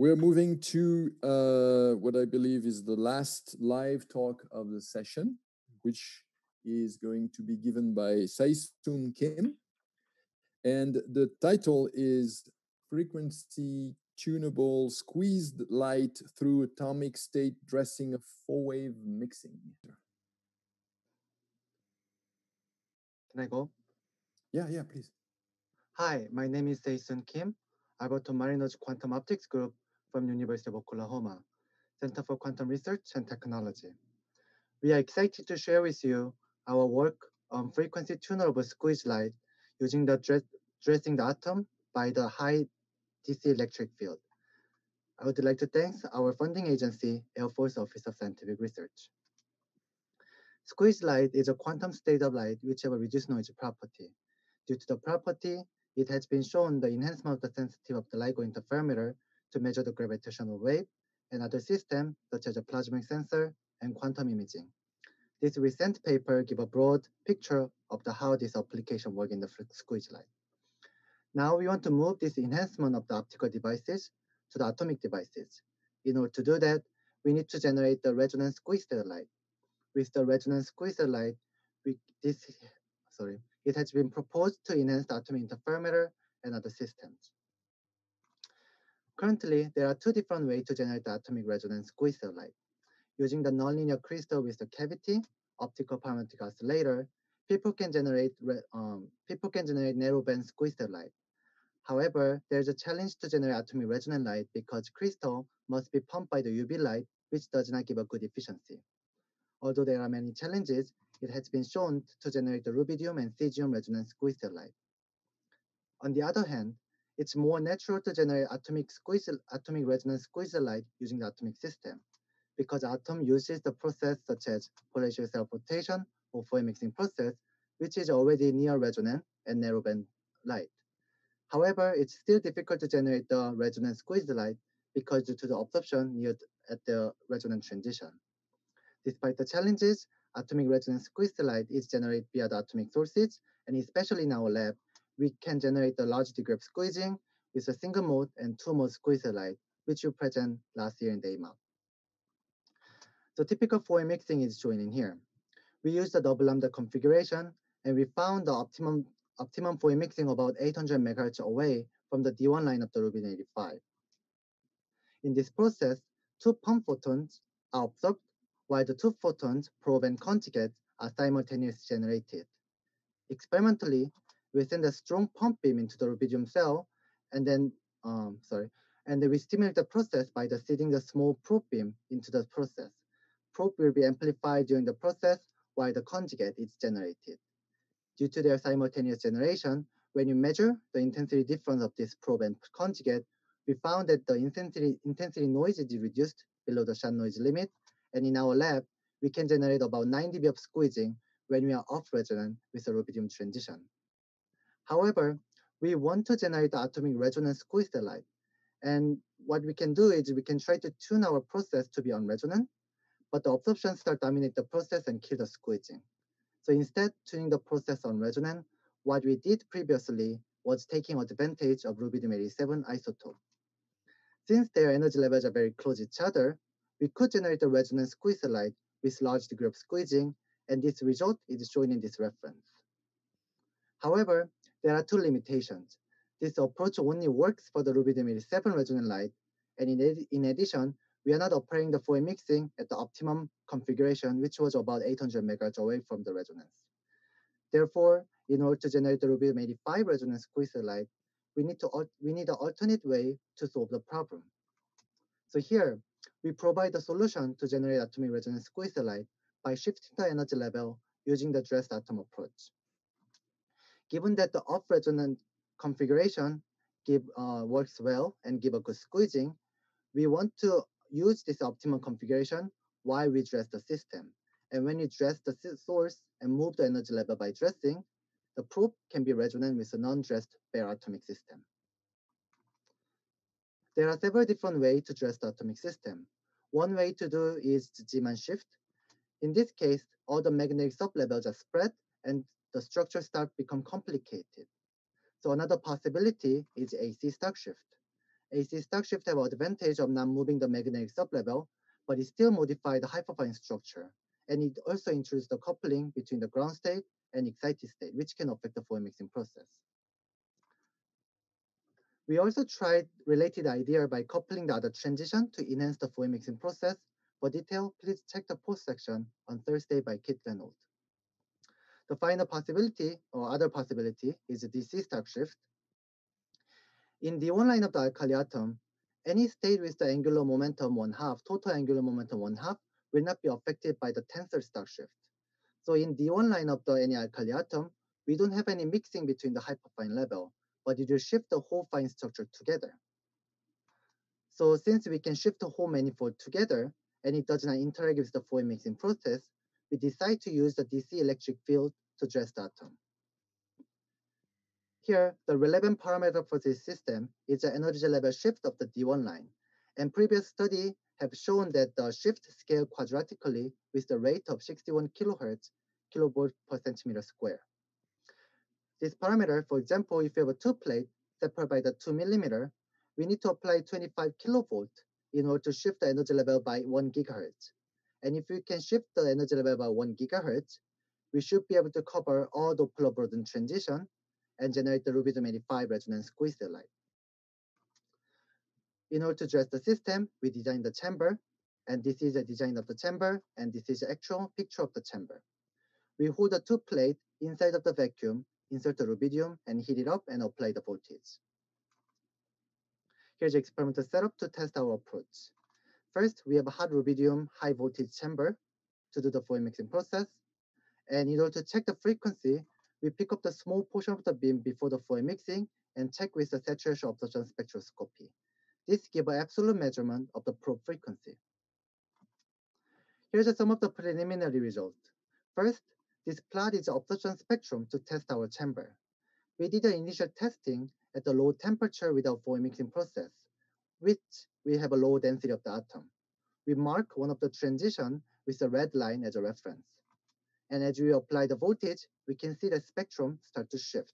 We're moving to uh, what I believe is the last live talk of the session, which is going to be given by Saesun Kim. And the title is Frequency Tunable Squeezed Light Through Atomic State Dressing of Four Wave Mixing. Can I go? Yeah, yeah, please. Hi, my name is Saesun Kim. I work to Marino's Quantum Optics Group from University of Oklahoma, Center for Quantum Research and Technology. We are excited to share with you our work on frequency tunable squeeze light using the dress, dressing the atom by the high DC electric field. I would like to thank our funding agency, Air Force Office of Scientific Research. Squeeze light is a quantum state of light which have a reduced noise property. Due to the property, it has been shown the enhancement of the sensitivity of the LIGO interferometer to measure the gravitational wave and other systems such as a plasmonic sensor and quantum imaging. This recent paper give a broad picture of the how this application work in the squeeze light. Now we want to move this enhancement of the optical devices to the atomic devices. In order to do that, we need to generate the resonance squeezed light. With the resonance squeezed light, we, this, sorry, it has been proposed to enhance the atomic interferometer and other systems. Currently, there are two different ways to generate the atomic resonance quasar light. Using the nonlinear crystal with the cavity, optical parametric oscillator, people can generate um, people can generate narrowband quasar light. However, there's a challenge to generate atomic resonant light because crystal must be pumped by the UV light, which does not give a good efficiency. Although there are many challenges, it has been shown to generate the rubidium and cesium resonance squeezed light. On the other hand, it's more natural to generate atomic squeeze, atomic resonance quasar light using the atomic system because atom uses the process such as polarization self-rotation or four-wave mixing process, which is already near resonant and narrowband light. However, it's still difficult to generate the resonance squeeze light because due to the absorption near at the resonant transition. Despite the challenges, atomic resonance squeeze light is generated via the atomic sources, and especially in our lab, we can generate a large degree of squeezing with a single mode and two mode squeezer light, which you present last year in the DAMOP. The typical four-wave mixing is shown in here. We used the double lambda configuration and we found the optimum optimum four-wave mixing about 800 megahertz away from the D1 line of the rubidium 85. In this process, two pump photons are absorbed while the two photons, probe and conjugate, are simultaneously generated. Experimentally, we send a strong pump beam into the rubidium cell, and then, um, sorry, and then we stimulate the process by the seeding the small probe beam into the process. Probe will be amplified during the process while the conjugate is generated. Due to their simultaneous generation, when you measure the intensity difference of this probe and conjugate, we found that the intensity, intensity noise is reduced below the shot noise limit. And in our lab, we can generate about 9 dB of squeezing when we are off resonant with a rubidium transition. However, we want to generate the atomic resonance light. And what we can do is we can try to tune our process to be on resonant, but the absorption start dominate the process and kill the squeezing. So instead tuning the process on resonant, what we did previously was taking advantage of rubidium-87 isotope. Since their energy levels are very close to each other, we could generate a resonance light with large degree of squeezing, and this result is shown in this reference. However, there are two limitations. This approach only works for the rubidium-87 resonant light, and in, in addition, we are not operating the four-wave mixing at the optimum configuration, which was about 800 megahertz away from the resonance. Therefore, in order to generate the rubidium-85 resonance quasar light, we need to we need an alternate way to solve the problem. So here, we provide a solution to generate atomic resonance quasar light by shifting the energy level using the dressed atom approach. Given that the off-resonant configuration give, uh, works well and give a good squeezing, we want to use this optimal configuration while we dress the system. And when you dress the source and move the energy level by dressing, the probe can be resonant with a non-dressed bare atomic system. There are several different ways to dress the atomic system. One way to do is the Zeeman shift. In this case, all the magnetic sublevels are spread and the structure start become complicated. So another possibility is AC Stark shift. AC Stark shift have advantage of not moving the magnetic sublevel, but it still modify the hyperfine structure. And it also introduced the coupling between the ground state and excited state, which can affect the four-wave mixing process. We also tried related idea by coupling the other transition to enhance the four-wave mixing process. For detail, please check the post section on Thursday by Kit Renault. The final possibility or other possibility is a DC Stark shift. In the one line of the alkali atom, any state with the angular momentum one half, total angular momentum one half, will not be affected by the tensor Stark shift. So in the one line of the any alkali atom, we don't have any mixing between the hyperfine level, but it will shift the whole fine structure together. So since we can shift the whole manifold together, and it does not interact with the four-wave mixing process, we decide to use the DC electric field to dress the atom. Here, the relevant parameter for this system is the energy level shift of the D1 line. And previous study have shown that the shift scale quadratically with the rate of 61 kilohertz kilovolt per centimeter square. This parameter, for example, if you have a two plate separated by the two millimeter, we need to apply 25 kilovolt in order to shift the energy level by one gigahertz. And if we can shift the energy level by one gigahertz, we should be able to cover all Doppler-broadened transition and generate the rubidium 85 resonance squeeze the light. In order to address the system, we designed the chamber, and this is a design of the chamber, and this is the actual picture of the chamber. We hold the two plate inside of the vacuum, insert the rubidium, and heat it up and apply the voltage. Here's the experimental setup to test our approach. First, we have a hot rubidium high voltage chamber to do the four-wave mixing process. And in order to check the frequency, we pick up the small portion of the beam before the four-wave mixing and check with the saturation absorption spectroscopy. This gives an absolute measurement of the probe frequency. Here's some of the preliminary results. First, this plot is the absorption spectrum to test our chamber. We did the initial testing at the low temperature without four-wave mixing process, which we have a low density of the atom. We mark one of the transition with a red line as a reference. And as we apply the voltage, we can see the spectrum start to shift.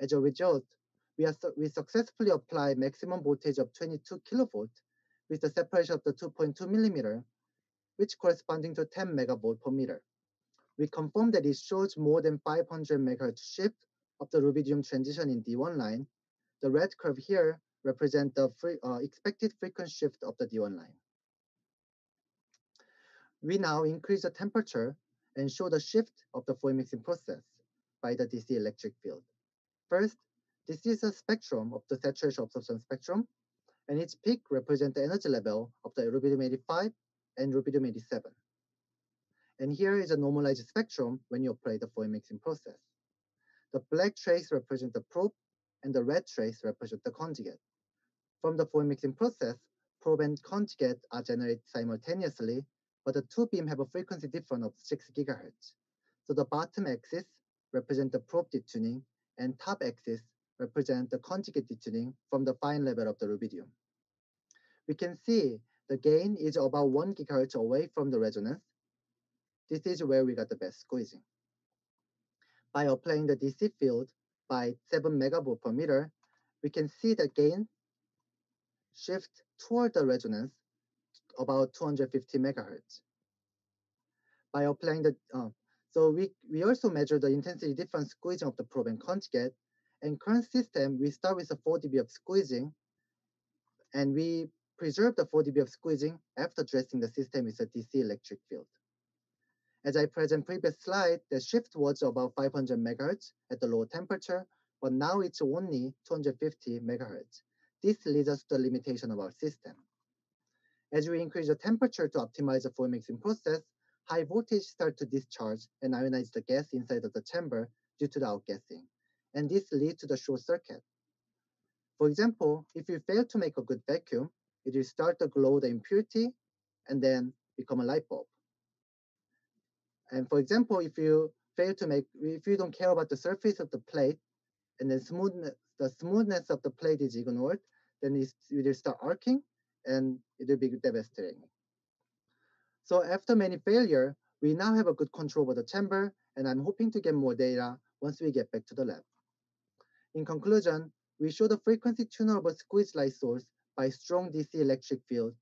As a result, we, are, we successfully apply maximum voltage of 22 kilovolt with the separation of the 2.2 millimeter, which corresponding to 10 megavolt per meter. We confirm that it shows more than 500 megahertz shift of the rubidium transition in D1 line. The red curve here represent the free, uh, expected frequency shift of the D1 line. We now increase the temperature and show the shift of the four-wave mixing process by the DC electric field. First, this is a spectrum of the saturation absorption spectrum, and its peak represents the energy level of the rubidium 85 and rubidium 87. And here is a normalized spectrum when you apply the four-wave mixing process. The black trace represents the probe, and the red trace represents the conjugate. From the four-wave mixing process, probe and conjugate are generated simultaneously but the two beams have a frequency difference of 6 gigahertz. So the bottom axis represent the probe detuning and top axis represent the conjugate detuning from the fine level of the rubidium. We can see the gain is about 1 gigahertz away from the resonance. This is where we got the best squeezing. By applying the DC field by 7 megavolt per meter, we can see the gain shift toward the resonance about 250 megahertz. By applying the, uh, so we, we also measure the intensity difference squeezing of the probe and conjugate. And current system, we start with a 4 dB of squeezing, and we preserve the 4 dB of squeezing after dressing the system with a DC electric field. As I present previous slide, the shift was about 500 megahertz at the low temperature, but now it's only 250 megahertz. This leads us to the limitation of our system. As we increase the temperature to optimize the four-wave mixing process, high voltage start to discharge and ionize the gas inside of the chamber due to the outgassing. And this leads to the short circuit. For example, if you fail to make a good vacuum, it will start to glow the impurity and then become a light bulb. And for example, if you fail to make, if you don't care about the surface of the plate and then smoothness, the smoothness of the plate is ignored, then it will start arcing and it will be devastating. So after many failure, we now have a good control over the chamber, and I'm hoping to get more data once we get back to the lab. In conclusion, we show the frequency tuner of a squeeze light source by strong DC electric field.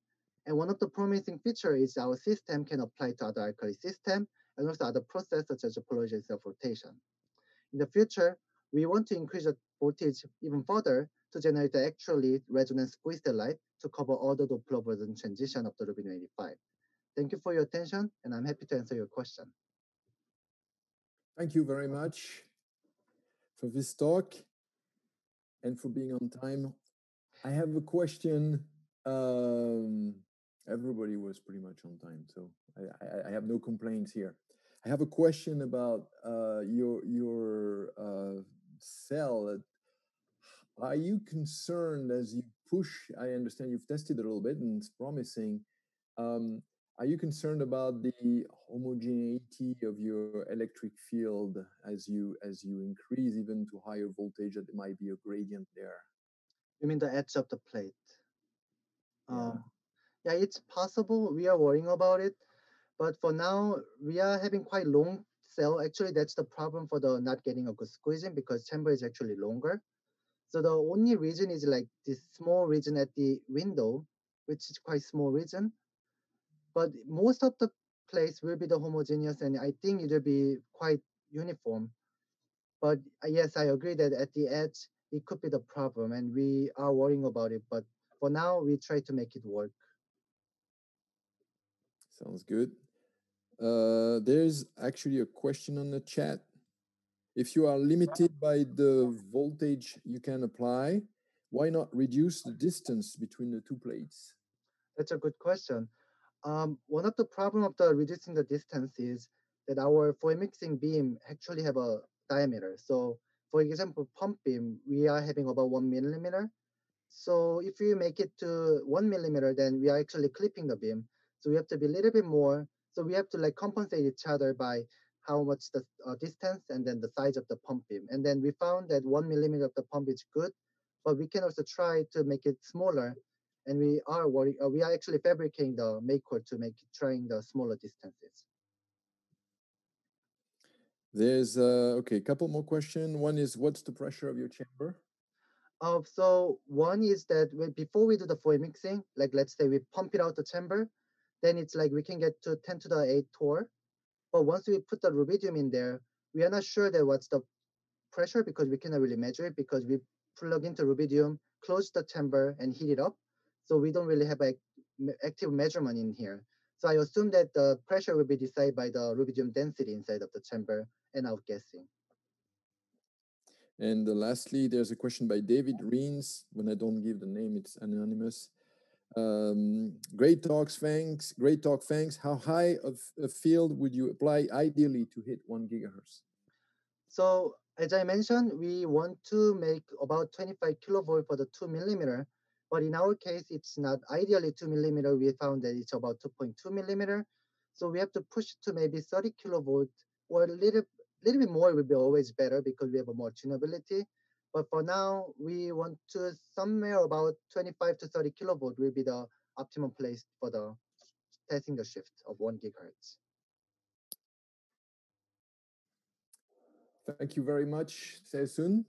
And one of the promising features is our system can apply to other alkali system and also other processes such as polarization self-rotation. In the future, we want to increase the voltage even further to generate the actually resonant squeeze light to cover all the Doppler version transition of the rubidium 85. Thank you for your attention, and I'm happy to answer your question. Thank you very much for this talk and for being on time. I have a question. Um, everybody was pretty much on time, so I, I, I, have no complaints here. I have a question about uh, your your uh, cell. Are you concerned as you push? I understand you've tested a little bit and it's promising. Um, are you concerned about the homogeneity of your electric field as you as you increase even to higher voltage that there might be a gradient there? You mean the edge of the plate? Yeah. Um, yeah, it's possible. We are worrying about it, but for now we are having quite long cell. Actually, that's the problem for the not getting a good squeezing because chamber is actually longer. So the only region is like this small region at the window, which is quite small region but most of the place will be the homogeneous and I think it will be quite uniform. But uh, yes, I agree that at the edge, it could be the problem and we are worrying about it. But for now, we try to make it work. Sounds good. Uh, there's actually a question on the chat. If you are limited by the voltage you can apply, why not reduce the distance between the two plates? That's a good question. Um, one of the problem of the reducing the distance is that our four-wave mixing beam actually have a diameter. So for example, pump beam, we are having about one millimeter. So if you make it to one millimeter, then we are actually clipping the beam. So we have to be a little bit more. So we have to like compensate each other by how much the uh, distance and then the size of the pump beam. And then we found that one millimeter of the pump is good, but we can also try to make it smaller and we are working, uh, we are actually fabricating the maker to make trying the smaller distances. There's uh, okay, a couple more questions. One is, what's the pressure of your chamber? Uh, so one is that we, before we do the four-wave mixing, like let's say we pump it out the chamber, then it's like we can get to 10 to the 8 torr. But once we put the rubidium in there, we are not sure that what's the pressure because we cannot really measure it because we plug into rubidium, close the chamber and heat it up. So we don't really have an active measurement in here. So I assume that the pressure will be decided by the rubidium density inside of the chamber and outgassing. And uh, lastly, there's a question by David Reens. When I don't give the name, it's anonymous. Um, great talks, thanks. Great talk, thanks. How high of a field would you apply ideally to hit one gigahertz? So as I mentioned, we want to make about 25 kilovolt for the two millimeter but in our case, it's not ideally two millimeter. We found that it's about 2.2 millimeter. So we have to push to maybe 30 kilovolt or a little, little bit more would be always better because we have a more tunability. But for now, we want to somewhere about 25 to 30 kilovolt will be the optimum place for the testing the shift of one gigahertz. Thank you very much, See Soon.